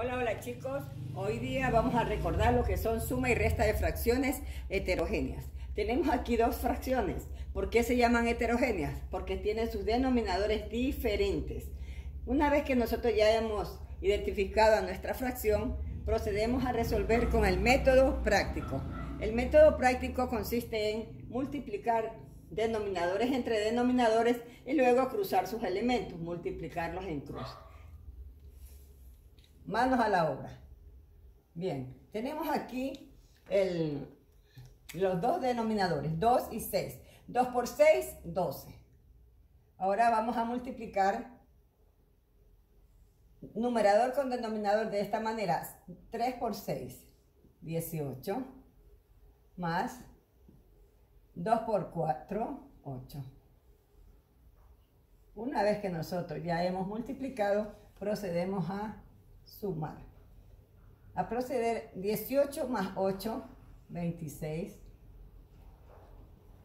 Hola, hola chicos. Hoy día vamos a recordar lo que son suma y resta de fracciones heterogéneas. Tenemos aquí dos fracciones. ¿Por qué se llaman heterogéneas? Porque tienen sus denominadores diferentes. Una vez que nosotros ya hemos identificado a nuestra fracción, procedemos a resolver con el método práctico. El método práctico consiste en multiplicar denominadores entre denominadores y luego cruzar sus elementos, multiplicarlos en cruz. Manos a la obra. Bien, tenemos aquí los dos denominadores, 2 y 6. 2 por 6, 12. Ahora vamos a multiplicar numerador con denominador de esta manera. 3 por 6, 18. Más 2 por 4, 8. Una vez que nosotros ya hemos multiplicado, procedemos a sumar. A proceder 18 más 8, 26,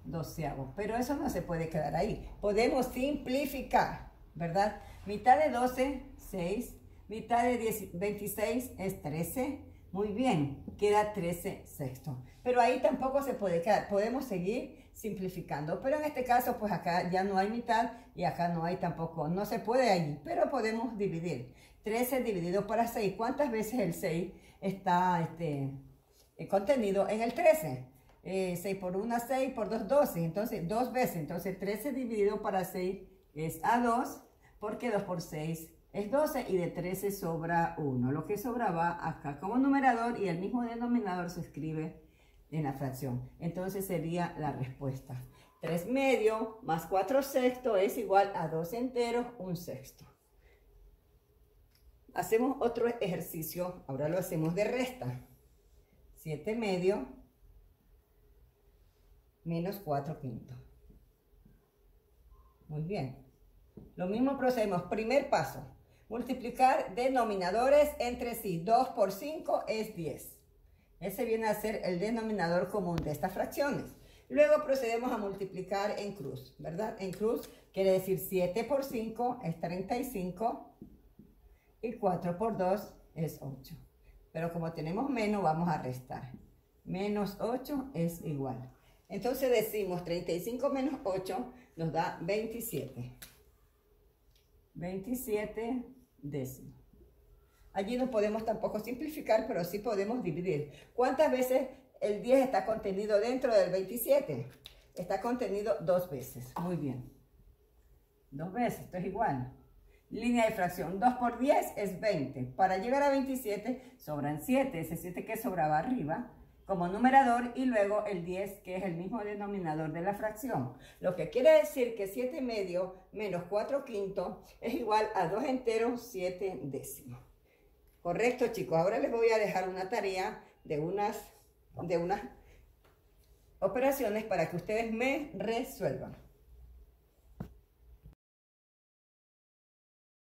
doceavo. Pero eso no se puede quedar ahí. Podemos simplificar, ¿verdad? Mitad de 12, 6. Mitad de 26 es 13. Muy bien, queda 13 sexto. Pero ahí tampoco se puede quedar. Podemos seguir simplificando. Pero en este caso, pues acá ya no hay mitad y acá no hay tampoco. No se puede ahí, pero podemos dividir. 13 dividido para 6. ¿Cuántas veces el 6 está este, eh, contenido en el 13? 6 eh, por 1, 6, por 2, 12. Entonces, dos veces. Entonces, 13 dividido para 6 es a 2, porque 2 por 6 es 12 y de 13 sobra 1. Lo que sobra va acá como numerador y el mismo denominador se escribe en la fracción. Entonces sería la respuesta. 3 medio más 4 sexto es igual a 2 enteros, 1 sexto. Hacemos otro ejercicio, ahora lo hacemos de resta. 7 medio menos 4 quintos. Muy bien. Lo mismo procedemos. Primer paso. Multiplicar denominadores entre sí. 2 por 5 es 10. Ese viene a ser el denominador común de estas fracciones. Luego procedemos a multiplicar en cruz, ¿verdad? En cruz quiere decir 7 por 5 es 35 y 4 por 2 es 8. Pero como tenemos menos, vamos a restar. Menos 8 es igual. Entonces decimos 35 menos 8 nos da 27. 27 décimos. Allí no podemos tampoco simplificar, pero sí podemos dividir. ¿Cuántas veces el 10 está contenido dentro del 27? Está contenido dos veces. Muy bien. Dos veces, esto es igual. Línea de fracción, 2 por 10 es 20. Para llegar a 27 sobran 7, ese 7 que sobraba arriba como numerador y luego el 10 que es el mismo denominador de la fracción. Lo que quiere decir que 7 medio menos 4 quintos es igual a 2 enteros 7 décimos. Correcto chicos, ahora les voy a dejar una tarea de unas, de unas operaciones para que ustedes me resuelvan.